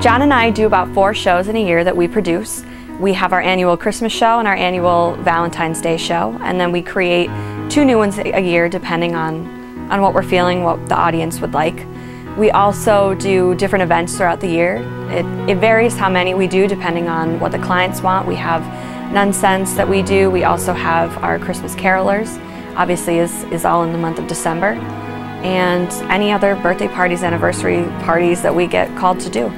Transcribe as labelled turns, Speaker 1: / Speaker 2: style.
Speaker 1: John and I do about four shows in a year that we produce. We have our annual Christmas show and our annual Valentine's Day show, and then we create two new ones a year depending on, on what we're feeling, what the audience would like. We also do different events throughout the year. It, it varies how many we do depending on what the clients want. We have nonsense that we do. We also have our Christmas carolers, obviously is, is all in the month of December, and any other birthday parties, anniversary parties that we get called to do.